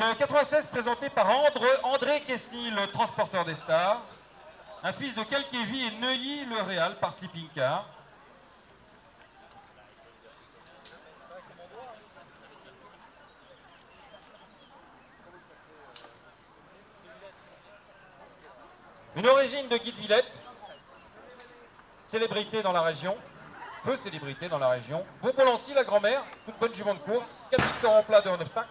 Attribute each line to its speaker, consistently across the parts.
Speaker 1: Le 96 présenté par André, Kessny, le transporteur des stars. Un fils de Calquévy et Neuilly, le Réal, par Sleeping Car. Une origine de Guy de Villette, célébrité dans la région, peu célébrité dans la région. Bourbon-Lancy, la grand-mère, toute bonne jument de course, 4 victoires en plat de 9 obstacle,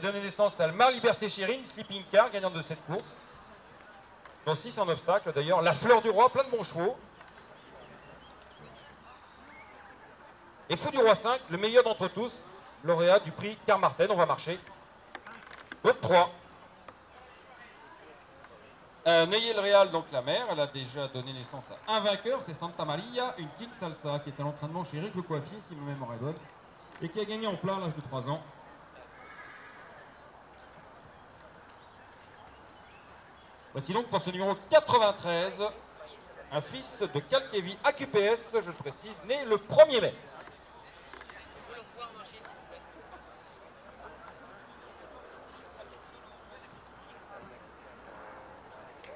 Speaker 1: qui a donné naissance à Almar Liberté Chérine, Sleeping Car, gagnante de cette course. Dans 6 en obstacle d'ailleurs, la fleur du roi, plein de bons chevaux. Et Fou du Roi 5, le meilleur d'entre tous, lauréat du prix Car Martin, on va marcher. Top 3. Euh, Neuilly le Real, donc la mère, elle a déjà donné naissance à un vainqueur, c'est Santa Maria, une King Salsa, qui est à l'entraînement chez Eric Le Coiffier, si ma mémoire est bonne, et qui a gagné en plein à l'âge de 3 ans. Voici donc pour ce numéro 93, un fils de Calquévi AQPS, je le précise, né le 1er mai.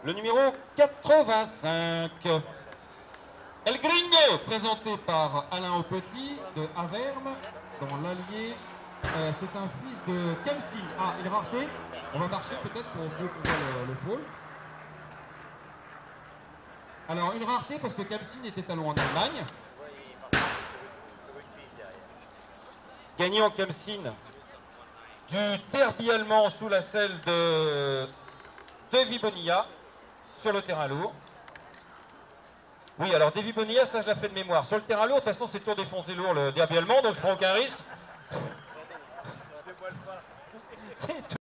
Speaker 1: Le numéro 85. El Gringo, présenté par Alain Aupetit de Averme, dans l'Allier. Euh, c'est un fils de Kemsin. Ah, il rareté? On va marcher peut-être pour mieux qu'on voit le, le fall. Alors, une rareté parce que Kemsin était talon en Allemagne. Gagnant Kemsin du derby allemand sous la selle de, de Bonilla sur le terrain lourd. Oui, alors Davy Bonilla, ça je la fais de mémoire. Sur le terrain lourd, de toute façon, c'est toujours défoncé lourd le derby allemand, donc je prends aucun risque.